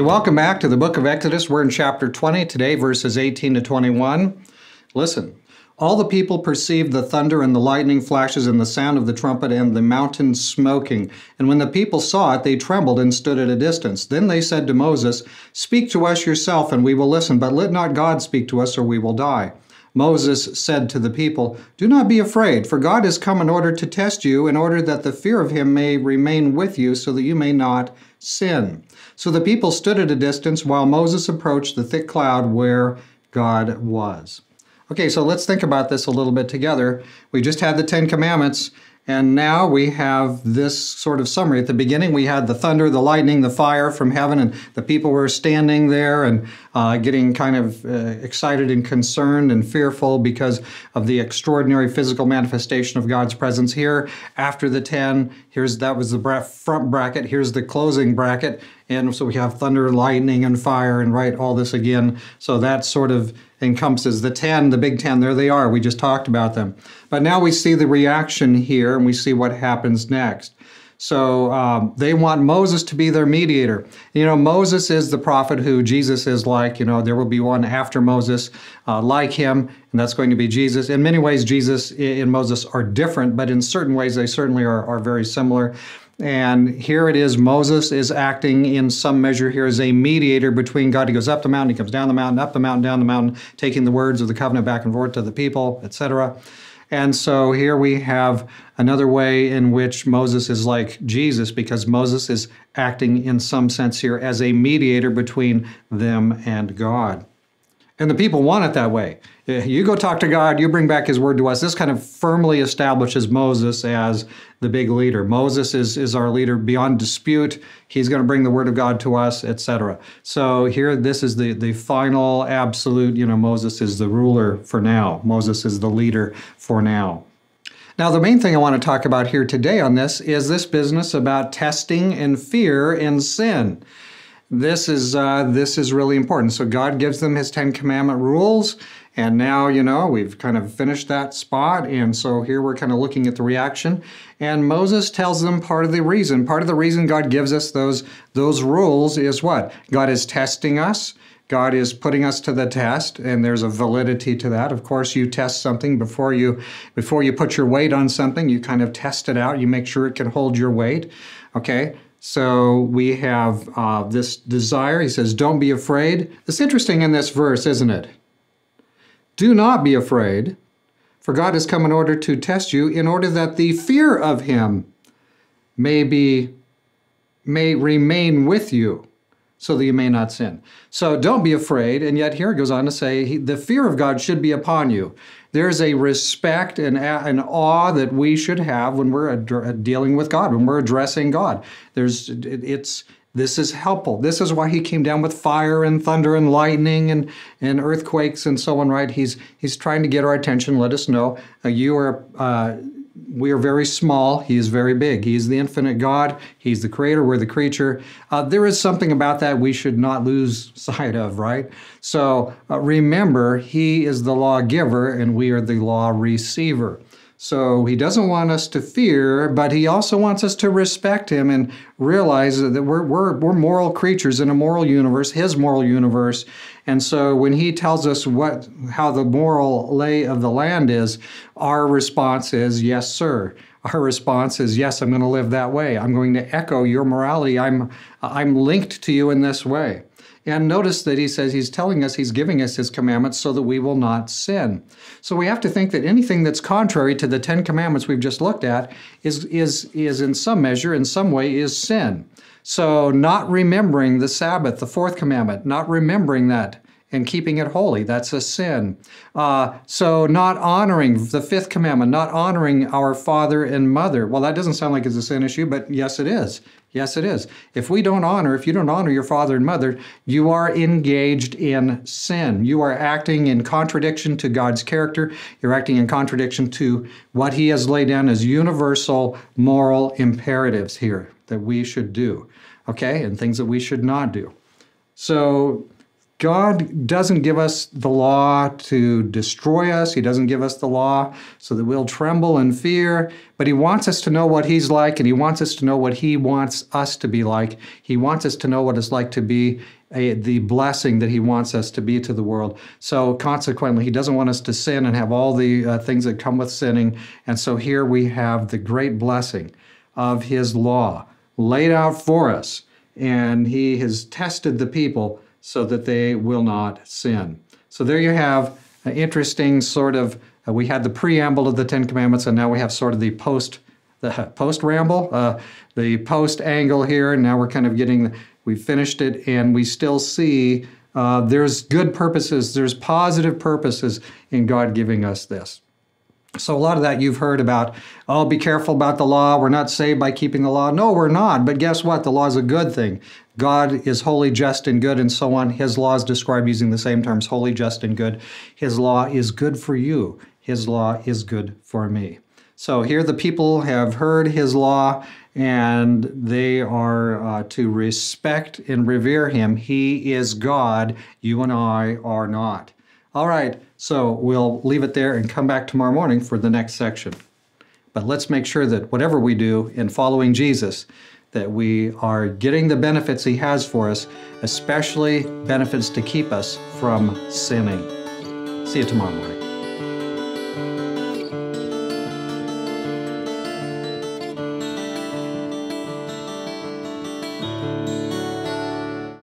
Hey, welcome back to the book of Exodus. We're in chapter 20 today, verses 18 to 21. Listen. All the people perceived the thunder and the lightning flashes and the sound of the trumpet and the mountain smoking. And when the people saw it, they trembled and stood at a distance. Then they said to Moses, Speak to us yourself, and we will listen, but let not God speak to us, or we will die. Moses said to the people, Do not be afraid, for God has come in order to test you, in order that the fear of him may remain with you, so that you may not sin. So the people stood at a distance while Moses approached the thick cloud where God was. Okay, so let's think about this a little bit together. We just had the Ten Commandments. And now we have this sort of summary. At the beginning, we had the thunder, the lightning, the fire from heaven, and the people were standing there and uh, getting kind of uh, excited and concerned and fearful because of the extraordinary physical manifestation of God's presence here. After the 10, here's that was the front bracket, here's the closing bracket. And so we have thunder, lightning, and fire, and right, all this again. So that sort of encompasses the 10, the big 10. There they are. We just talked about them. But now we see the reaction here and we see what happens next. So um, they want Moses to be their mediator. You know, Moses is the prophet who Jesus is like. You know, there will be one after Moses uh, like him, and that's going to be Jesus. In many ways, Jesus and Moses are different, but in certain ways, they certainly are, are very similar. And here it is Moses is acting in some measure here as a mediator between God. He goes up the mountain, he comes down the mountain, up the mountain, down the mountain, taking the words of the covenant back and forth to the people, etc. And so here we have another way in which Moses is like Jesus because Moses is acting in some sense here as a mediator between them and God. And the people want it that way. Eh, you go talk to God, you bring back his word to us. This kind of firmly establishes Moses as the big leader. Moses is, is our leader beyond dispute. He's going to bring the word of God to us, etc. So here, this is the, the final absolute, you know, Moses is the ruler for now. Moses is the leader for now. Now, the main thing I want to talk about here today on this is this business about testing and fear and sin. This is uh, this is really important. So God gives them His Ten Commandment rules, and now you know we've kind of finished that spot. And so here we're kind of looking at the reaction. And Moses tells them part of the reason. Part of the reason God gives us those those rules is what God is testing us. God is putting us to the test, and there's a validity to that. Of course, you test something before you before you put your weight on something. You kind of test it out. You make sure it can hold your weight. Okay. So we have uh, this desire. He says, Don't be afraid. It's interesting in this verse, isn't it? Do not be afraid, for God has come in order to test you, in order that the fear of Him may be may remain with you so that you may not sin. So don't be afraid. And yet, here it goes on to say, the fear of God should be upon you. There's a respect and an awe that we should have when we're ad- dealing with God, when we're addressing God. There's, it's, this is helpful. This is why he came down with fire and thunder and lightning and, and earthquakes and so on, right? He's, he's trying to get our attention, let us know uh, you are uh, we are very small. He is very big. He is the infinite God. He's the creator. We're the creature. Uh, there is something about that we should not lose sight of, right? So uh, remember, He is the lawgiver and we are the law receiver. So he doesn't want us to fear, but he also wants us to respect him and realize that we're, we're, we're moral creatures in a moral universe, his moral universe. And so when he tells us what how the moral lay of the land is, our response is yes, sir. Our response is yes, I'm going to live that way. I'm going to echo your morality. I'm I'm linked to you in this way. And notice that he says he's telling us, he's giving us his commandments so that we will not sin. So we have to think that anything that's contrary to the Ten Commandments we've just looked at is, is, is in some measure, in some way, is sin. So not remembering the Sabbath, the fourth commandment, not remembering that and keeping it holy. That's a sin. Uh, so, not honoring the fifth commandment, not honoring our father and mother. Well, that doesn't sound like it's a sin issue, but yes, it is. Yes, it is. If we don't honor, if you don't honor your father and mother, you are engaged in sin. You are acting in contradiction to God's character. You're acting in contradiction to what He has laid down as universal moral imperatives here that we should do, okay, and things that we should not do. So, God doesn't give us the law to destroy us. He doesn't give us the law so that we'll tremble and fear, but He wants us to know what He's like and He wants us to know what He wants us to be like. He wants us to know what it's like to be a, the blessing that He wants us to be to the world. So, consequently, He doesn't want us to sin and have all the uh, things that come with sinning. And so, here we have the great blessing of His law laid out for us. And He has tested the people so that they will not sin. So there you have an interesting sort of. Uh, we had the preamble of the Ten Commandments, and now we have sort of the post the post ramble, uh, the post angle here. And now we're kind of getting. We finished it, and we still see uh, there's good purposes, there's positive purposes in God giving us this. So, a lot of that you've heard about, oh, be careful about the law. We're not saved by keeping the law. No, we're not. But guess what? The law is a good thing. God is holy, just, and good, and so on. His law is described using the same terms holy, just, and good. His law is good for you. His law is good for me. So, here the people have heard his law and they are uh, to respect and revere him. He is God. You and I are not. All right, so we'll leave it there and come back tomorrow morning for the next section. But let's make sure that whatever we do in following Jesus, that we are getting the benefits he has for us, especially benefits to keep us from sinning. See you tomorrow morning.